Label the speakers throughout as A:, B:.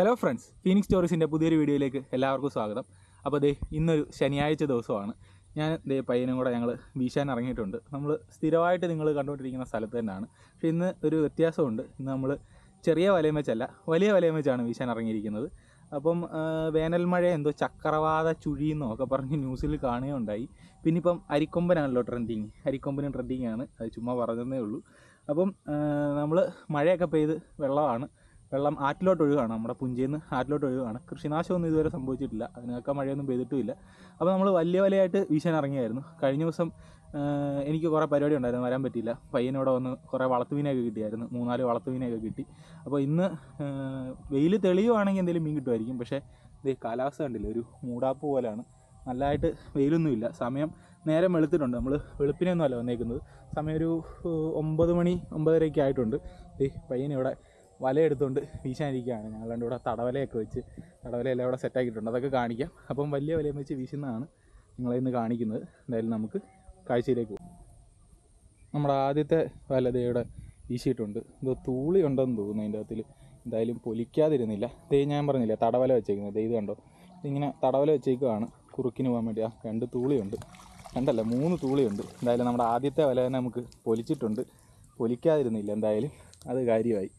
A: Hello friends Phoenix സ്റ്റോറീസിന്റെ പുതിയൊരു വീഡിയോയിലേക്ക് എല്ലാവർക്കും സ്വാഗതം. അപ്പോൾ ദേ ഇന്നൊരു ശനിയാഴ്ച ദിവസമാണ്. ഞാൻ ദേ പയ്യനും കൂടെ ഞങ്ങൾ വീശാൻ ഇറങ്ങിയിട്ടുണ്ട്. നമ്മൾ സ്ഥിരമായിട്ട് നിങ്ങൾ കണ്ടുകൊണ്ടിരിക്കുന്ന സ്ഥലത്ത് തന്നെയാണ്. പക്ഷേ ഇന്ന് ഒരു വ്യത്യാസമുണ്ട്. ഇന്ന് നമ്മൾ ചെറിയ വലയം വെച്ചല്ല വലിയ വലയം വെച്ചാണ് വീശാൻ ഇറങ്ങിയിരിക്കുന്നത്. അപ്പം വേനൽ മഴ എന്തോ ചക്രവാത ചുഴിയെന്നോ ഒക്കെ പറഞ്ഞ് ന്യൂസിൽ കാണുകയുണ്ടായി. പിന്നെ ഇപ്പം അരിക്കൊമ്പനാണല്ലോ ട്രെൻഡിങ് അരിക്കൊമ്പനും ട്രെൻഡിങ് ആണ്. അത് ചുമ്മാ പറഞ്ഞതേ ഉള്ളൂ. അപ്പം നമ്മൾ മഴയൊക്കെ പെയ്ത് വെള്ളമാണ്. വെള്ളം ആറ്റിലോട്ട് ഒഴുകാണ്. നമ്മുടെ പുഞ്ചയിൽ നിന്ന് ആറ്റിലോട്ട് ഒഴുകാണ്. കൃഷിനാശമൊന്നും ഇതുവരെ സംഭവിച്ചിട്ടില്ല. അതിനൊക്കെ മഴയൊന്നും പെയ്തിട്ടുമില്ല. അപ്പോൾ നമ്മൾ വലിയ വലയായിട്ട് വീശാൻ ഇറങ്ങിയായിരുന്നു. കഴിഞ്ഞ ദിവസം എനിക്ക് കുറേ പരിപാടി ഉണ്ടായിരുന്നു. വരാൻ പറ്റിയില്ല. പയ്യനോടെ വന്ന് കുറേ വളർത്തുമീനൊക്കെ കിട്ടിയായിരുന്നു. മൂന്നാൽ വളർത്തുമീനൊക്കെ കിട്ടി. അപ്പോൾ ഇന്ന് വെയിൽ തെളിയുവാണെങ്കിൽ എന്തെങ്കിലും മീൻ കിട്ടുമായിരിക്കും. പക്ഷേ ഇത് കാലാവസ്ഥ കണ്ടില്ല? ഒരു മൂടാപ്പ് പോലെയാണ് നല്ലതായിട്ട് വെയിലൊന്നുമില്ല. സമയം നേരം വെളുത്തിട്ടുണ്ട്. നമ്മൾ വെളുപ്പിനൊന്നും അല്ല വന്നേക്കുന്നത്. സമയം ഒരു ഒമ്പത് മണി ഒമ്പതരയൊക്കെ ആയിട്ടുണ്ട്. ഈ പയ്യനിവിടെ വലയെടുത്തുകൊണ്ട് വീശാനിരിക്കുകയാണ് ഞങ്ങൾ രണ്ടും തടവലയൊക്കെ വെച്ച് തടവലയെല്ലാം ഇവിടെ സെറ്റാക്കിയിട്ടുണ്ട്. അതൊക്കെ കാണിക്കാം. അപ്പം വലിയ വലയം വെച്ച് വീശുന്നതാണ് നിങ്ങളെ ഇന്ന് കാണിക്കുന്നത്. എന്തായാലും നമുക്ക് കാഴ്ചയിലേക്ക് പോകും നമ്മുടെ ആദ്യത്തെ വലതയുടെ വീശിയിട്ടുണ്ട്. ഇത് തൂളി ഉണ്ടെന്ന് തോന്നുന്നു അതിന്റെ അകത്തിൽ എന്തായാലും പൊലിക്കാതിരുന്നില്ല. ദേ ഞാൻ പറഞ്ഞില്ല തടവല വെച്ചേക്കുന്നത്. ദേ കണ്ടോ? ഇതിങ്ങനെ തടവല വെച്ചേക്കുവാണ്. കുറുക്കിന് പോകാൻ വേണ്ടി. ആ രണ്ട് തൂളിയുണ്ട്. രണ്ടല്ല മൂന്ന് തൂളിയുണ്ട്. എന്തായാലും നമ്മുടെ ആദ്യത്തെ വല തന്നെ നമുക്ക് പൊലിച്ചിട്ടുണ്ട്. പൊലിക്കാതിരുന്നില്ല എന്തായാലും. അത് കാര്യമായി.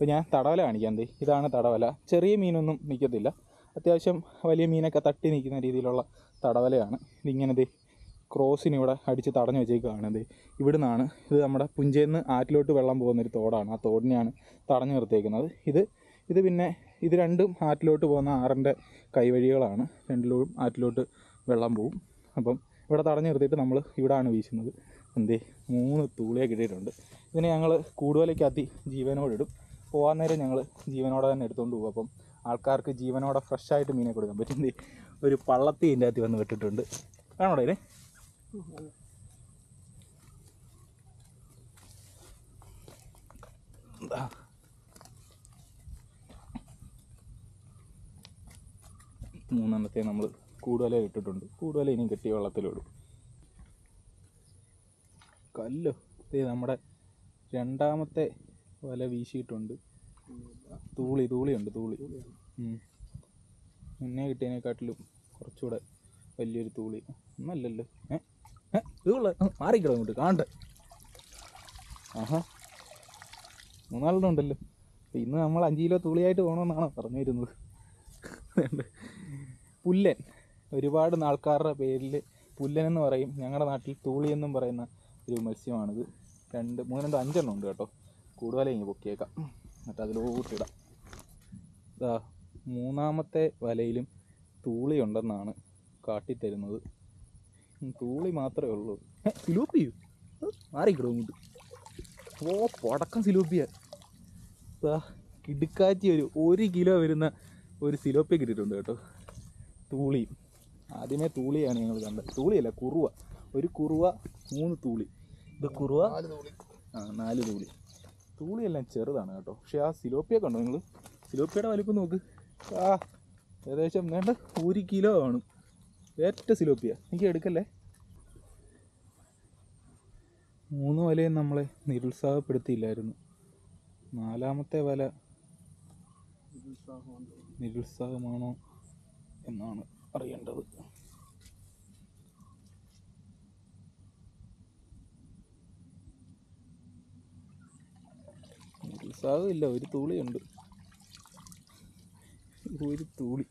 A: ഇപ്പോൾ ഞാൻ തടവല കാണിക്കാം ദേ ഇതാണ് തടവല. ചെറിയ മീനൊന്നും നിൽക്കത്തില്ല അത്യാവശ്യം വലിയ മീനൊക്കെ തട്ടി നിൽക്കുന്ന രീതിയിലുള്ള തടവലയാണ്. ഇതിങ്ങനെ ദേ ക്രോസിന് ഇവിടെ അടിച്ച് തടഞ്ഞു വെച്ചേക്കാണ് ഇവിടെ നിന്നാണ് ഇത് നമ്മുടെ പുഞ്ചേന്ന് ആറ്റിലോട്ട് വെള്ളം പോകുന്നൊരു തോടാണ്. ആ തോടിനെയാണ് തടഞ്ഞു നിർത്തിയേക്കുന്നത്. ഇത് ഇത് പിന്നെ ഇത് രണ്ടും ആറ്റിലോട്ട് പോകുന്ന ആറിന്റെ കൈവഴികളാണ്. രണ്ടിലും ആറ്റിലോട്ട് വെള്ളം പോകും അപ്പം ഇവിടെ തടഞ്ഞു നിർത്തിയിട്ട് നമ്മൾ ഇവിടാണ് വീശുന്നത്. എന്തേ മൂന്ന് തൂളിയൊക്കെ ഇട്ടിട്ടുണ്ട്. ഇതിനെ ഞങ്ങൾ കൂടുവലയ്ക്കകത്തി ജീവനോടിടും. പോകാൻ നേരം ഞങ്ങൾ ജീവനോടെ തന്നെ എടുത്തുകൊണ്ട് പോകും അപ്പം ആൾക്കാർക്ക് ജീവനോടെ ഫ്രഷായിട്ട് മീനെ കൊടുക്കാൻ പറ്റും ഒരു പള്ളത്തി ഇതിന്റെ അകത്ത് വന്ന് വിട്ടിട്ടുണ്ട്. കാണോടെ ഇതിന് മൂന്നെണ്ണത്തെ നമ്മൾ കൂടുതലെ ഇട്ടിട്ടുണ്ട്. കൂടുതൽ ഇനിയും കെട്ടിയ വെള്ളത്തിലിടും. കല്ല്. നമ്മുടെ രണ്ടാമത്തെ വല വീശിയിട്ടുണ്ട്. തൂളി തൂളിയുണ്ട് തൂളി. മുന്നേ കിട്ടിയതിനെക്കാട്ടിലും കുറച്ചുകൂടെ വലിയൊരു തൂളി. ഒന്നല്ലല്ലോ. ഏ? ഏ? ഇതുള്ള മാറിക്കിട ഇങ്ങോട്ട്. കാണട്ടെ. ആഹാ. മൂന്നാളുടെ ഉണ്ടല്ലോ. ഇന്ന് നമ്മൾ അഞ്ച് കിലോ തൂളിയായിട്ട് പോകണമെന്നാണോ പറഞ്ഞിരുന്നത്. പുല്ലൻ. ഒരുപാട് ആൾക്കാരുടെ പേരിൽ പുല്ലൻ എന്ന് പറയും. ഞങ്ങളുടെ നാട്ടിൽ തൂളി എന്നും പറയുന്ന ഒരു മത്സ്യമാണിത്. രണ്ട് മൂന്ന് രണ്ട് അഞ്ചെണ്ണം ഉണ്ട് കേട്ടോ. കൂടുതലേ ഇങ്ങനെ പൊക്കിയേക്കാം. എന്നിട്ട് അതിലോട്ട് ഇടാം ഇതാ മൂന്നാമത്തെ വലയിലും തൂളി ഉണ്ടെന്നാണ് കാട്ടിത്തരുന്നത്. തൂളി മാത്രമേ ഉള്ളൂ. സിലൂപ്പിയോ? മാറിക്കിടും ഇങ്ങോട്ട്. ഓ പടക്കം സിലോപ്പിയ. കിടുക്കാച്ചി ഒരു ഒരു കിലോ വരുന്ന ഒരു സിലോപ്പിയ കിട്ടിയിട്ടുണ്ട് കേട്ടോ. തൂളി. ആദ്യമേ തൂളിയാണ് ഞങ്ങൾ കണ്ടത്. തൂളിയല്ല കുറുവ. ഒരു കുറുവ മൂന്ന് തൂളി. ഇത് കുറുവ? ആ നാല് തൂളി. തൂളിയെല്ലാം ചെറുതാണ് കേട്ടോ. പക്ഷെ ആ സിലോപ്പിയ കണ്ടോ നിങ്ങൾ സിലോപ്പിയുടെ വലിപ്പം നോക്ക്. ആ ഏകദേശം വേണ്ട ഒരു കിലോ ആണ്. ഏറ്റ സിലോപ്പിയ. എനിക്ക് എടുക്കല്ലേ? മൂന്ന് വലയും നമ്മളെ നിരുത്സാഹപ്പെടുത്തിയില്ലായിരുന്നു. നാലാമത്തെ വല നിരുത്സാഹമാണോ എന്നാണ് അറിയേണ്ടത്. നിരുത്സാഹമില്ല ഒരു തൂളിയുണ്ട്. ഒരു തൂളി.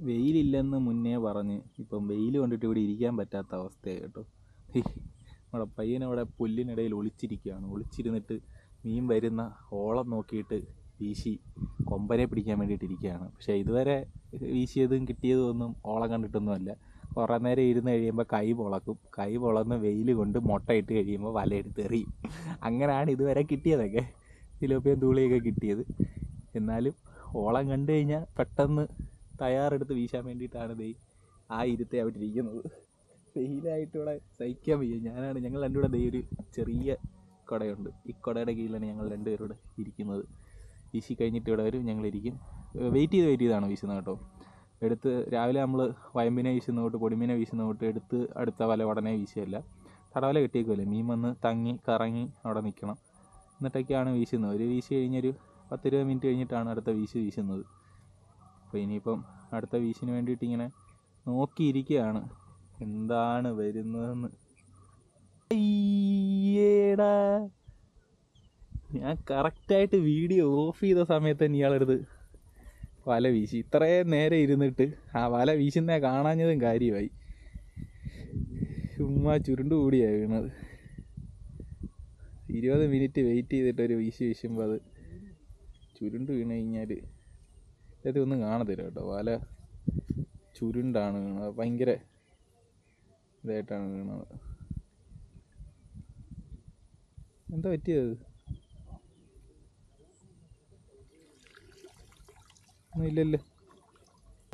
A: വെയിലില്ലെന്ന് മുന്നേ പറഞ്ഞ് ഇപ്പം വെയിൽ കണ്ടിട്ട് ഇവിടെ ഇരിക്കാൻ പറ്റാത്ത അവസ്ഥയാണ് കേട്ടോ. നമ്മുടെ പയ്യനവിടെ പുല്ലിനിടയിൽ ഒളിച്ചിരിക്കുകയാണ്. ഒളിച്ചിരുന്നിട്ട് മീൻ വരുന്ന ഓളം നോക്കിയിട്ട് വീശി കൊമ്പനെ പിടിക്കാൻ വേണ്ടിയിട്ടിരിക്കുകയാണ് പക്ഷേ ഇതുവരെ വീശിയതും കിട്ടിയതും ഒന്നും ഓളം കണ്ടിട്ടൊന്നുമല്ല. കുറേ നേരം ഇരുന്ന് കഴിയുമ്പോൾ കൈ പൊളക്കും. കൈ പൊളന്ന് വെയിൽ കൊണ്ട് മുട്ടയിട്ട് കഴിയുമ്പോൾ വലയെടുത്ത് എറിയും. അങ്ങനെയാണ് ഇതുവരെ കിട്ടിയതൊക്കെ. സിലോപ്പിയും തൂളിയൊക്കെ കിട്ടിയത്. എന്നാലും ഓളം കണ്ടു കഴിഞ്ഞാൽ പെട്ടെന്ന് തയ്യാറെടുത്ത് വീശാൻ വേണ്ടിയിട്ടാണ് ദൈ ആ ഇരുത്തെ അവിടെ ഇരിക്കുന്നത്. വെയിലായിട്ട് ഇവിടെ സഹിക്കാൻ വയ്യ. ഞാനാണ് ഞങ്ങൾ രണ്ടുകൂടെ കൂടെ ദേ ഒരു ചെറിയ കുടയുണ്ട്. ഈ കുടയുടെ കീഴിലാണ് ഞങ്ങൾ രണ്ടുപേരും ഇരിക്കുന്നത്. വീശി കഴിഞ്ഞിട്ട് ഇവിടെ വരും ഞങ്ങളിരിക്കും. വെയിറ്റ് ചെയ്ത് വെയിറ്റ് ചെയ്താണ് വീശുന്നത് കേട്ടോ. എടുത്ത് രാവിലെ നമ്മൾ വയമ്പിനെ വീശുന്ന തൊട്ട് പൊടിമീനെ വീശുന്ന തൊട്ട് എടുത്ത് അടുത്ത വല ഉടനെ വീശുകയല്ല. തടവല കിട്ടിയേക്കുമല്ലേ മീൻ വന്ന് തങ്ങി കറങ്ങി അവിടെ നിൽക്കണം എന്നിട്ടൊക്കെയാണ് വീശുന്നത്. ഒരു വീശി കഴിഞ്ഞൊരു പത്തിരുപത് മിനിറ്റ് കഴിഞ്ഞിട്ടാണ് അടുത്ത വീശ് വീശുന്നത്. അപ്പോൾ ഇനിയിപ്പം അടുത്ത വീശിന് വേണ്ടിയിട്ട് ഇങ്ങനെ നോക്കിയിരിക്കുകയാണ്. എന്താണ് വരുന്നതെന്ന്. അയ്യേടാ. ഞാൻ കറക്റ്റായിട്ട് വീഡിയോ ഓഫ് ചെയ്ത സമയത്ത് തന്നെ ഇയാളെടുത്ത് വല വീശി. ഇത്രയും നേരെ ഇരുന്നിട്ട് ആ വല വീശുന്നേ കാണാഞ്ഞതും കാര്യമായി. ചുമ്മാ ചുരുണ്ട് കൂടിയാണ് വീണത്. ഇരുപത് മിനിറ്റ് വെയിറ്റ് ചെയ്തിട്ട് ഒരു വീശി വീശുമ്പോൾ അത് ചുരുണ്ട് വീണ് കഴിഞ്ഞാൽ ഇതൊന്നും കാണത്തില്ല കേട്ടോ. വല ചുരുണ്ടാണ് വീണത്. ഭയങ്കര ഇതായിട്ടാണ് വീണത്. എന്താ പറ്റിയത്? ഒന്നും ഇല്ലല്ലോ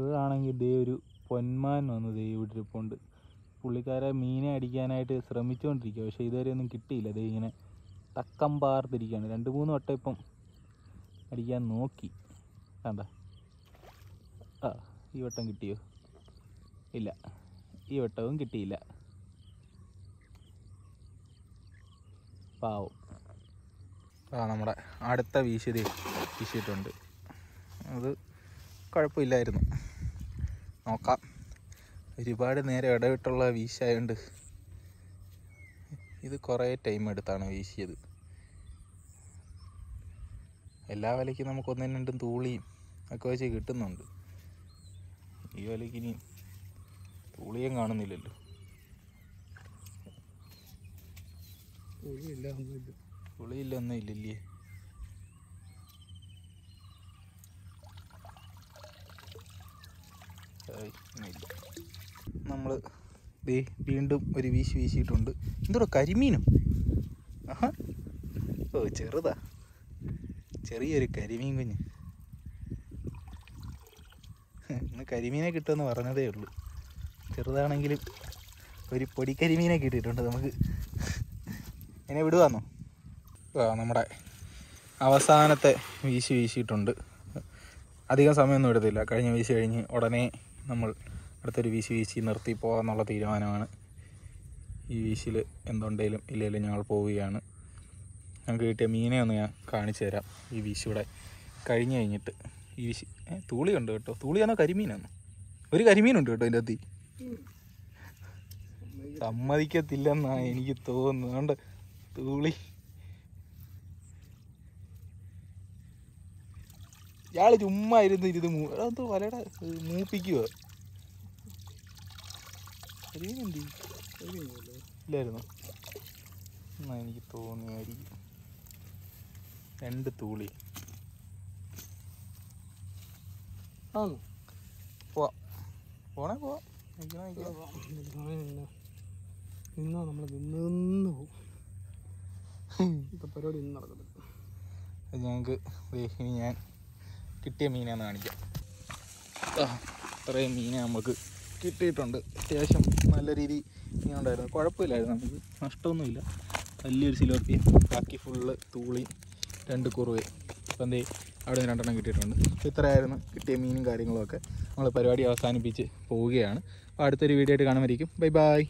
A: ഇതാണെങ്കിൽ ദേ ഒരു പൊന്മാൻ വന്നു ദേ ഇവിടെ ഇരിപ്പുണ്ട്. പുള്ളിക്കാരെ മീനെ അടിക്കാനായിട്ട് ശ്രമിച്ചുകൊണ്ടിരിക്കുക പക്ഷേ ഇതുവരെ ഒന്നും കിട്ടിയില്ല. ദേ ഇങ്ങനെ തക്കം പാർത്തിരിക്കുകയാണ്. രണ്ട് മൂന്ന് വട്ടം ഇപ്പം അടിക്കാൻ നോക്കി. കണ്ട? ആ ഈ വട്ടം കിട്ടിയോ? ഇല്ല. ഈ വട്ടവും കിട്ടിയില്ല. പാവം. ആ നമ്മുടെ അടുത്ത വീശിത് വീശിയിട്ടുണ്ട്. അത് കുഴപ്പമില്ലായിരുന്നു. നോക്കാം. ഒരുപാട് നേരം ഇടവിട്ടുള്ള വീശായതുകൊണ്ട് ഇത് കുറേ ടൈം എടുത്താണ് വീശിയത്. എല്ലാ വലയ്ക്കും നമുക്ക് ഒന്നും രണ്ടും തൂളിയും ഒക്കെ വെച്ച് കിട്ടുന്നുണ്ട്. ഈ വലയ്ക്ക് ഇനി തൂളിയും കാണുന്നില്ലല്ലോ. തുളിയില്ല ഒന്നും ഇല്ലല്ലേ നമ്മൾ ദേ വീണ്ടും ഒരു വീശി വീശിയിട്ടുണ്ട്. എന്തോടോ കരിമീനും? ആഹാ. ഓ ചെറുതാ. ചെറിയൊരു കരിമീൻ കുഞ്ഞ്. ഇന്ന് കരിമീനെ കിട്ടുമെന്ന് പറഞ്ഞതേ ഉള്ളൂ. ചെറുതാണെങ്കിലും ഒരു പൊടി കരിമീനെ കിട്ടിയിട്ടുണ്ട് നമുക്ക്. എന്നെ വിടുവാന്നോ? ആ നമ്മുടെ അവസാനത്തെ വീശി വീശിയിട്ടുണ്ട്. അധികം സമയമൊന്നും എടുത്തില്ല. കഴിഞ്ഞ വീശി കഴിഞ്ഞ് ഉടനെ നമ്മൾ അടുത്തൊരു വീശി വീശി നിർത്തി പോകാമെന്നുള്ള തീരുമാനമാണ്. ഈ വീശിൽ എന്തുണ്ടെങ്കിലും ഇല്ലെങ്കിലും ഞങ്ങൾ പോവുകയാണ്. ഞങ്ങൾക്ക് കിട്ടിയ മീനെ ഒന്ന് ഞാൻ കാണിച്ചു തരാം. ഈ വീശിയുടെ കഴിഞ്ഞ് കഴിഞ്ഞിട്ട് ഈ വീശി തൂളി തൂളിയുണ്ട് കേട്ടോ. തൂളിയാണോ കരിമീനാണോ. ഒരു കരിമീനുണ്ട് കേട്ടോ അതിന്റെ അകത്ത്. സമ്മതിക്കത്തില്ലെന്നാണ് എനിക്ക് തോന്നുന്നത്. അതുകൊണ്ട് തൂളി ഇയാൾ ചുമ്മാ ഇരുന്ന് ഇരുന്ന് മൂ അത് വലയുടെ മൂപ്പിക്കുക ഇല്ലായിരുന്നു? എന്നാ എനിക്ക് തോന്നിയായിരിക്കും. രണ്ട് തൂളി.
B: ആണോ
A: പോവാം. പോണേ പോവാം.
B: നിന്നോ നമ്മൾ നിന്ന് പോകും ഇപ്പൊ പരിപാടി ഇന്ന് നടക്കത്തില്ല.
A: അത് ഞങ്ങൾക്ക് ഇനി ഞാൻ കിട്ടിയ മീനാന്ന് കാണിക്കാം. ഇത്രയും മീനെ നമുക്ക് കിട്ടിയിട്ടുണ്ട്. അത്യാവശ്യം നല്ല രീതി മീനുണ്ടായിരുന്നു കുഴപ്പമില്ലായിരുന്നു നമുക്ക്. നഷ്ടമൊന്നുമില്ല. വലിയൊരു സിലോപ്പിയും ബാക്കി ഫുള്ള് തൂളി രണ്ട് കുറുവേ ഇപ്പം എന്തേ അവിടെ നിന്ന് രണ്ടെണ്ണം കിട്ടിയിട്ടുണ്ട്. അപ്പോൾ ഇത്രയായിരുന്നു കിട്ടിയ മീനും കാര്യങ്ങളുമൊക്കെ നമ്മൾ പരിപാടി അവസാനിപ്പിച്ച് പോവുകയാണ്. അപ്പോൾ അടുത്തൊരു വീഡിയോ ആയിട്ട് കാണുമായിരിക്കും. Bye bye